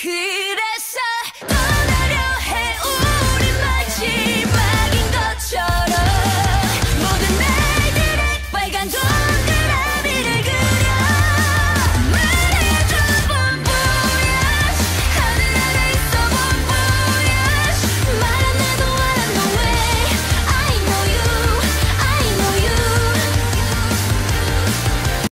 Keep